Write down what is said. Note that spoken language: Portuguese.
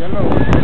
Hello.